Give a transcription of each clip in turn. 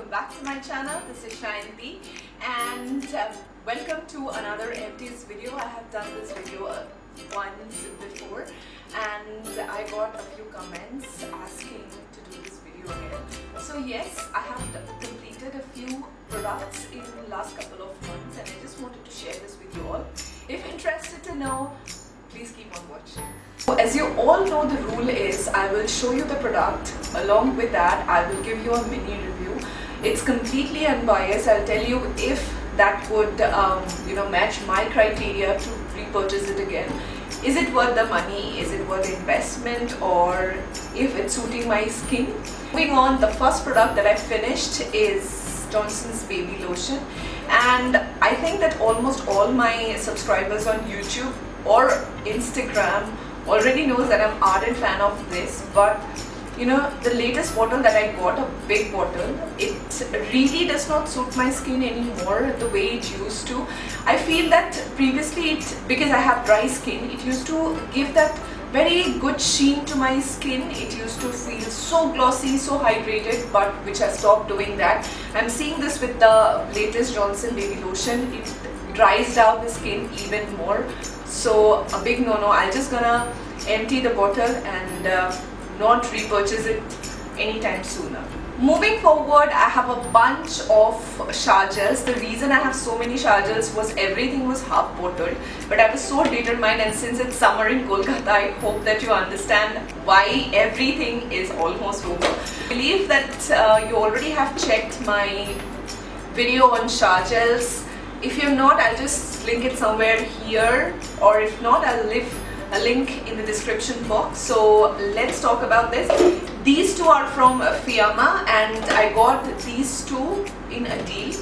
welcome back to my channel. This is Sayanti and uh, welcome to another empties video. I have done this video uh, once before and I got a few comments asking to do this video again. So yes, I have completed a few products in the last couple of months and I just wanted to share this with you all. If interested to know, please keep on watching. So as you all know the rule is I will show you the product along with that I will give you a mini review it's completely unbiased. I'll tell you if that would um, you know match my criteria to repurchase it again. Is it worth the money? Is it worth the investment? Or if it's suiting my skin? Moving on the first product that I finished is Johnson's baby lotion. And I think that almost all my subscribers on YouTube or Instagram already knows that I'm an ardent fan of this but you know the latest bottle that I got a big bottle it really does not suit my skin anymore the way it used to. I feel that previously it because I have dry skin it used to give that very good sheen to my skin. It used to feel so glossy so hydrated but which has stopped doing that. I'm seeing this with the latest Johnson baby lotion. It dries down the skin even more. So a big no-no. I'm just gonna empty the bottle and uh, not repurchase it anytime sooner moving forward I have a bunch of shower gels the reason I have so many shower gels was everything was half bottled but I was so determined and since it's summer in Kolkata I hope that you understand why everything is almost over. I believe that uh, you already have checked my video on shower gels if you're not I'll just link it somewhere here or if not I'll leave a link in the description box. So let's talk about this. These two are from Fiama and I got these two in a deal.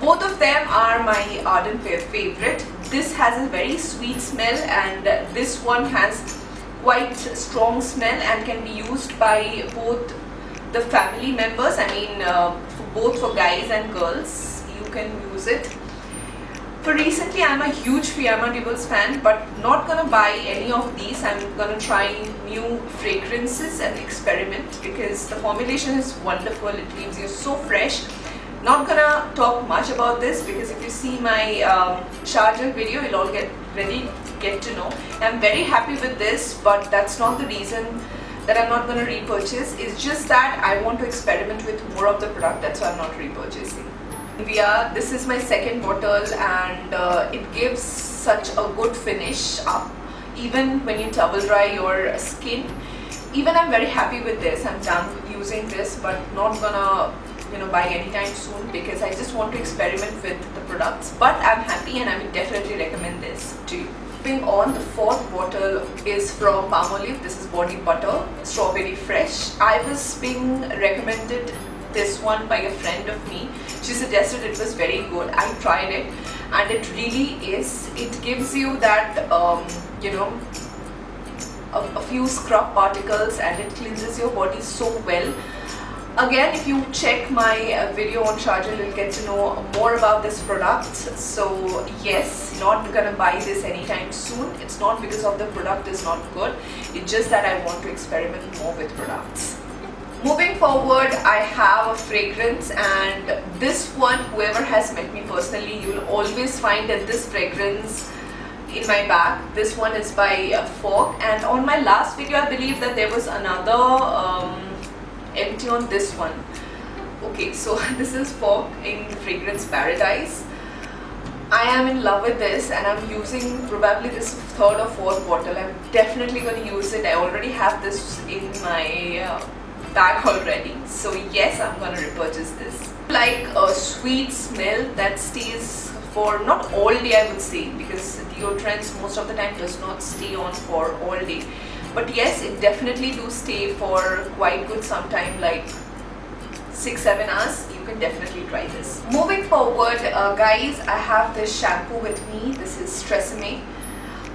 Both of them are my ardent favorite. This has a very sweet smell and this one has quite strong smell and can be used by both the family members. I mean uh, both for guys and girls you can use it for recently, I'm a huge Fiama Di Wills fan, but not gonna buy any of these. I'm gonna try new fragrances and experiment because the formulation is wonderful. It leaves you so fresh. Not gonna talk much about this because if you see my um, video, you'll all get ready get to know. I'm very happy with this, but that's not the reason that I'm not gonna repurchase. It's just that I want to experiment with more of the product. That's why I'm not repurchasing. This is my second bottle and uh, it gives such a good finish up even when you towel dry your skin. Even I'm very happy with this. I'm done using this but not gonna you know buy anytime soon because I just want to experiment with the products but I'm happy and I would definitely recommend this to you. Moving on, the fourth bottle is from Palmolive. This is body butter, strawberry fresh. I was being recommended this one by a friend of me. She suggested it was very good. I tried it and it really is. It gives you that, um, you know, a, a, few scrub particles and it cleanses your body so well. Again, if you check my uh, video on shower gels, you'll get to know more about this product. So yes, not gonna buy this anytime soon. It's not because of the product is not good. It's just that I want to experiment more with products. Moving forward, I have a fragrance and this one, whoever has met me personally, you'll always find that this fragrance in my bag. This one is by uh, Fogg and on my last video, I believe that there was another um, empty on this one. Okay, so this is Fogg in Fragrance Paradise. I am in love with this and I'm using probably this third or fourth bottle. I'm definitely going to use it. I already have this in my uh, bag already. So yes I'm gonna repurchase this. Like a sweet smell that stays for not all day I would say because deodorants most of the time does not stay on for all day. But yes it definitely do stay for quite good sometime like 6-7 hours. You can definitely try this. Moving forward uh, guys I have this shampoo with me. This is Tresemme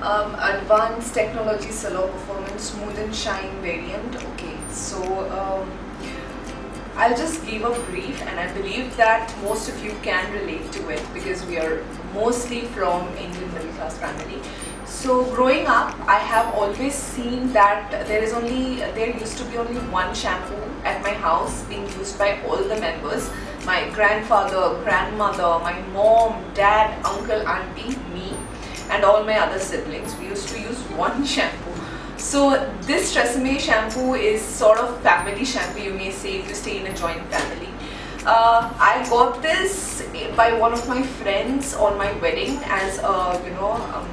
um, advanced technology Salon performance smooth and shine variant. Okay so um, I'll just give a brief and I believe that most of you can relate to it because we are mostly from Indian middle class family. So growing up, I have always seen that there is only there used to be only one shampoo at my house being used by all the members. My grandfather, grandmother, my mom, dad, uncle, auntie, and all my other siblings. We used to use one shampoo. So this Tresemme shampoo is sort of family shampoo, you may say, if you stay in a joint family. Uh, I got this by one of my friends on my wedding as a, you know, um,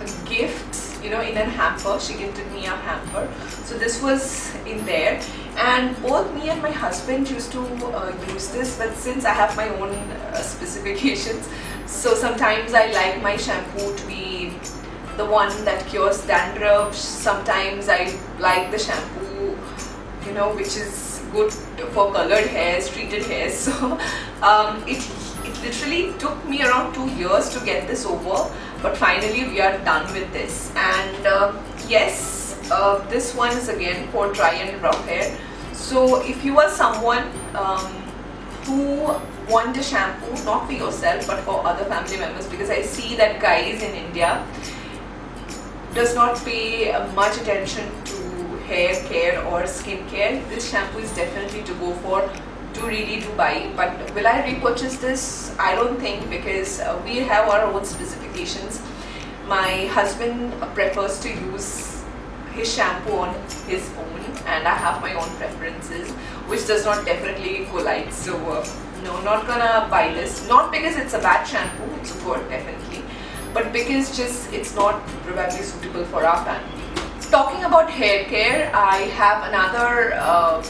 a gift, you know, in a hamper. She gifted me a hamper. So this was in there. And both me and my husband used to uh, use this, but since I have my own uh, specifications, so sometimes I like my shampoo to be the one that cures dandruff. Sometimes I like the shampoo, you know, which is good for colored hairs, treated hairs. So um, it, it literally took me around two years to get this over, but finally we are done with this. And uh, yes, uh, this one is again for dry and rough hair. So if you are someone um, who want a shampoo, not for yourself, but for other family members, because I see that guys in India does not pay much attention to hair care or skin care. This shampoo is definitely to go for to really to buy. But will I repurchase this? I don't think because uh, we have our own specifications. My husband prefers to use his shampoo on his own and I have my own preferences which does not definitely collide so uh, no not gonna buy this not because it's a bad shampoo it's good definitely but because just it's not probably suitable for our family. Talking about hair care, I have another uh,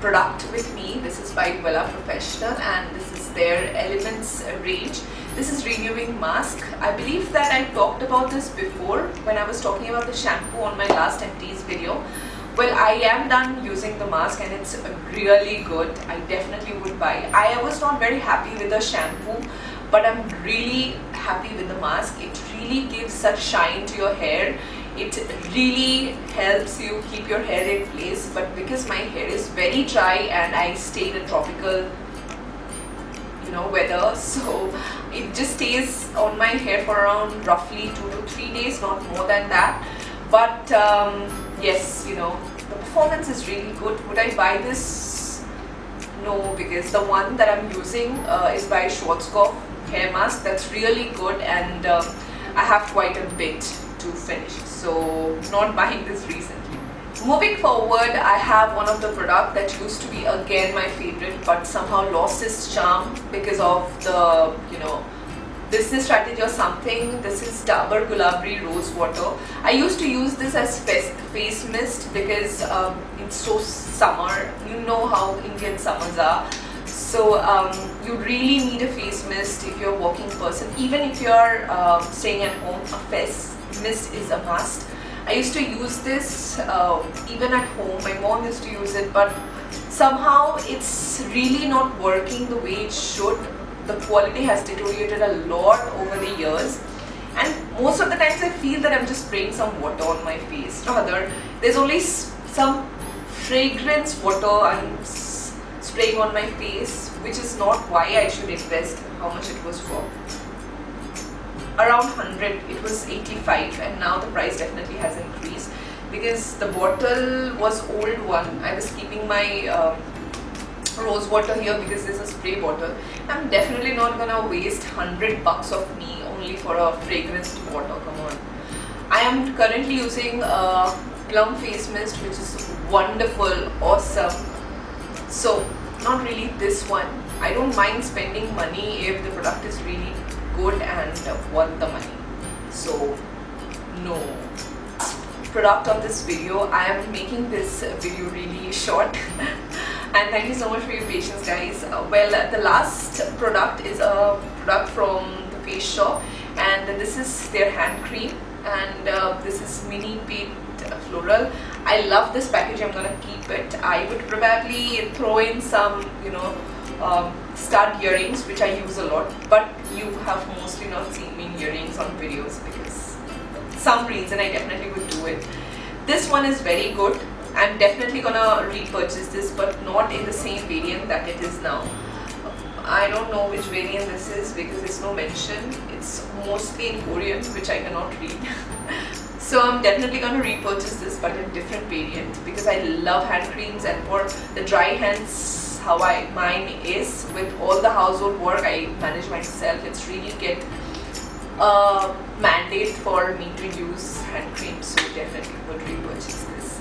product with me. This is by Wella Professional and this is their Elements range. This is renewing mask. I believe that I talked about this before when I was talking about the shampoo on my last empties video. Well, I am done using the mask and it's really good. I definitely would buy. I was not very happy with the shampoo but I'm really happy with the mask. It really gives such shine to your hair. It really helps you keep your hair in place but because my hair is very dry and I stay in a tropical you know weather so it just stays on my hair for around roughly two to three days not more than that but um, yes you know the performance is really good. Would I buy this? No because the one that I'm using uh, is by Schwarzkopf hair mask. That's really good and uh, I have quite a bit to finish so not buying this recently. Moving forward I have one of the product that used to be again my favorite but somehow lost its charm because of the you know business strategy or something. This is Dabur Gulabari Rose Water. I used to use this as face mist because um, it's so summer. You know how Indian summers are. So um, you really need a face mist if you're a working person. Even if you're uh, staying at home, a face mist is a must. I used to use this uh, even at home. My mom used to use it, but somehow it's really not working the way it should. The quality has deteriorated a lot over the years. And most of the times I feel that I'm just spraying some water on my face. Rather, there's only some fragrance water I'm spraying on my face which is not why I should invest how much it was for around 100 it was 85 and now the price definitely has increased because the bottle was old one I was keeping my um, rose water here because this is a spray bottle. I'm definitely not gonna waste 100 bucks of me only for a fragranced water come on. I am currently using a plum face mist which is wonderful awesome. So not really this one. I don't mind spending money if the product is really good and worth the money. So no. Product of this video I am making this video really short and thank you so much for your patience guys. Uh, well the last product is a product from the face shop. And this is their hand cream. And uh, this is Mini Pet floral. I love this package. I'm gonna keep it. I would probably throw in some you know um, stud earrings which I use a lot. But you have mostly not seen me in earrings on videos because some reason I definitely would do it. This one is very good I'm definitely gonna repurchase this but not in the same variant that it is now I don't know which variant this is because there's no mention. It's mostly in Korean, which I cannot read. so I'm definitely to repurchase this but in different variant because I love hand creams and for the dry hands how I mine is with all the household work I manage myself. It's really get a mandate for me to use hand cream so definitely would repurchase this.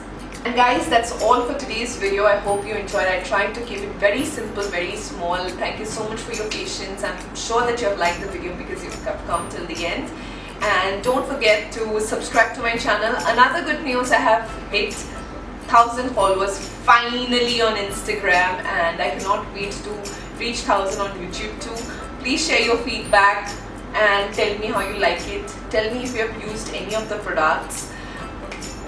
And guys, that's all for today's video. I hope you enjoyed. I tried to keep it very simple, very small. Thank you so much for your patience. I'm sure that you have liked the video because you've come till the end. And don't forget to subscribe to my channel. Another good news, I have hit 1000 followers finally on Instagram and I cannot wait to reach 1000 on YouTube too. Please share your feedback and tell me how you like it. Tell me if you have used any of the products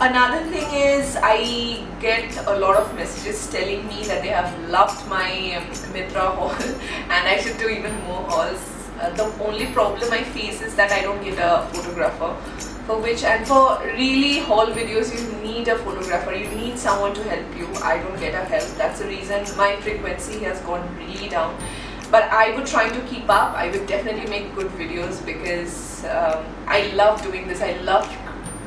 Another thing is I get a lot of messages telling me that they have loved my Myntra haul and I should do even more hauls. Uh, the only problem I face is that I don't get a photographer for which and for really haul videos you need a photographer. You need someone to help you. I don't get a help. That's the reason my frequency has gone really down. But I would try to keep up. I would definitely make good videos because um, I love doing this. I love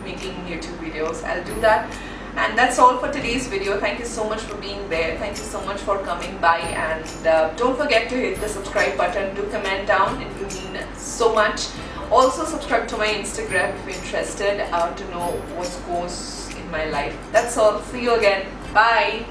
making YouTube videos. I'll do that. And that's all for today's video. Thank you so much for being there. Thank you so much for coming by. And uh, don't forget to hit the subscribe button. Do comment down. It will mean so much. Also subscribe to my Instagram if you're interested uh, to know what goes in my life. That's all. See you again. Bye.